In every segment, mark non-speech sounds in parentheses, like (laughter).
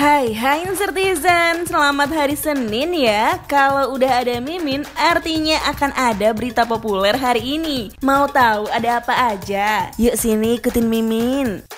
Hai, hai Insertizen, selamat hari Senin ya. Kalau udah ada Mimin, artinya akan ada berita populer hari ini. Mau tahu ada apa aja? Yuk sini ikutin Mimin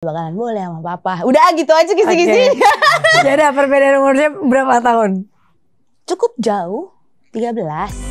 bakalan boleh sama papa. Udah gitu aja kisi-kisi. Okay. (laughs) Jadi perbedaan umurnya berapa tahun? Cukup jauh, 13.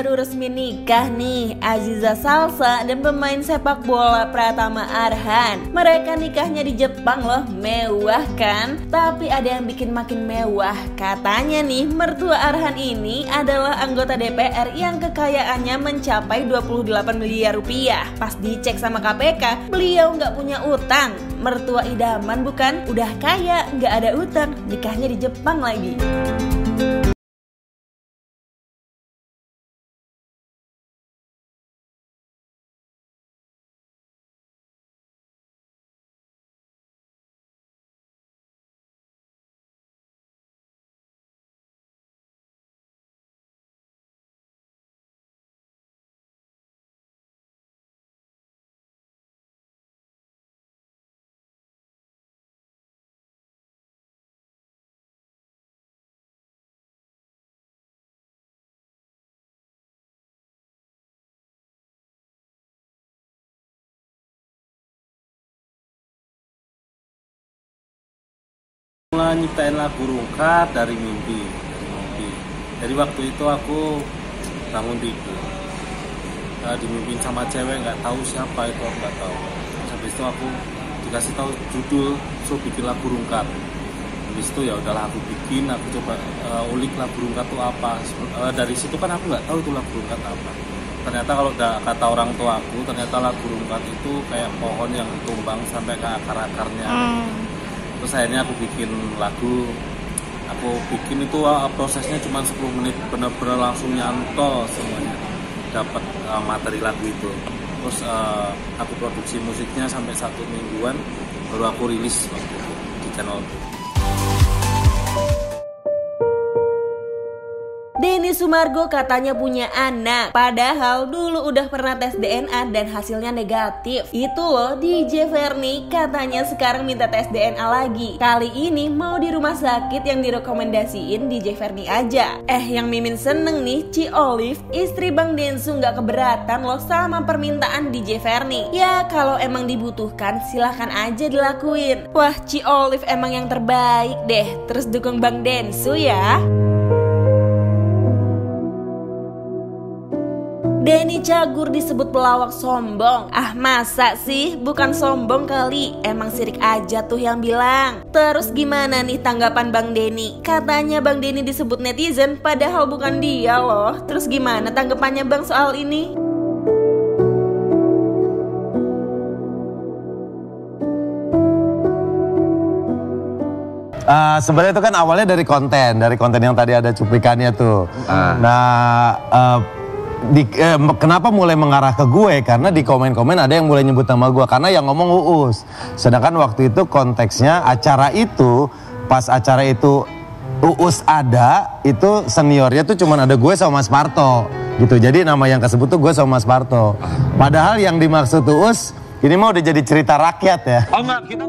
Baru resmi nikah nih, Aziza Salsa dan pemain sepak bola Pratama Arhan. Mereka nikahnya di Jepang loh, mewah kan? Tapi ada yang bikin makin mewah. Katanya nih, mertua Arhan ini adalah anggota DPR yang kekayaannya mencapai 28 miliar rupiah. Pas dicek sama KPK, beliau nggak punya utang. Mertua idaman bukan? Udah kaya, nggak ada utang, nikahnya di Jepang lagi. Nyiptain lagu rungkat dari mimpi dari mimpi. Jadi waktu itu aku bangun tidur. Uh, dimimpin sama cewek nggak tahu siapa itu aku nggak tahu. Habis itu aku dikasih tahu judul so bikin lagu rungkat. Habis itu ya udahlah aku bikin aku coba uh, ulik lagu rungkat itu apa. Uh, dari situ kan aku nggak tahu itu lagu rungkat apa. Ternyata kalau kata orang tua aku ternyata lagu rungkat itu kayak pohon yang tumbang sampai ke akar-akarnya. Hmm terus akhirnya aku bikin lagu. Aku bikin itu uh, prosesnya cuma 10 menit. Bener-bener langsung nyantol semuanya. Dapat uh, materi lagu itu. Terus uh, aku produksi musiknya sampai satu mingguan baru aku rilis di channel Denny Sumargo katanya punya anak Padahal dulu udah pernah tes DNA dan hasilnya negatif. Itu loh DJ Verni katanya sekarang minta tes DNA lagi. Kali ini mau di rumah sakit yang direkomendasiin DJ Verni aja. Eh yang Mimin seneng nih Ci Olive istri Bang Densu gak keberatan loh sama permintaan DJ Verni. Ya kalau emang dibutuhkan silahkan aja dilakuin. Wah Ci Olive emang yang terbaik deh. Terus dukung Bang Densu ya Denny Cagur disebut pelawak sombong Ah masa sih? Bukan sombong kali Emang sirik aja tuh yang bilang Terus gimana nih tanggapan Bang Denny? Katanya Bang Denny disebut netizen Padahal bukan dia loh Terus gimana tanggapannya Bang soal ini? Uh, sebenarnya itu kan awalnya dari konten, dari konten yang tadi ada cuplikannya tuh. Uh. Nah, uh, di, eh, kenapa mulai mengarah ke gue? Karena di komen-komen ada yang mulai nyebut nama gue karena yang ngomong Uus. Sedangkan waktu itu konteksnya acara itu pas acara itu Uus ada itu seniornya tuh cuma ada gue sama Mas Parto. Gitu. Jadi nama yang kesebut tuh gue sama Mas Parto. Padahal yang dimaksud Uus ini mah udah jadi cerita rakyat ya. Oh enggak kita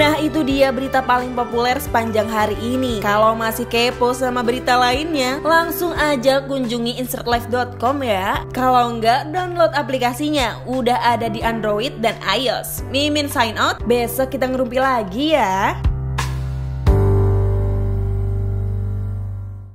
Nah itu dia berita paling populer sepanjang hari ini. Kalau masih kepo sama berita lainnya Langsung aja kunjungi insertlife.com ya. Kalau enggak download aplikasinya. Udah ada di Android dan iOS. Mimin sign out Besok kita ngerumpi lagi ya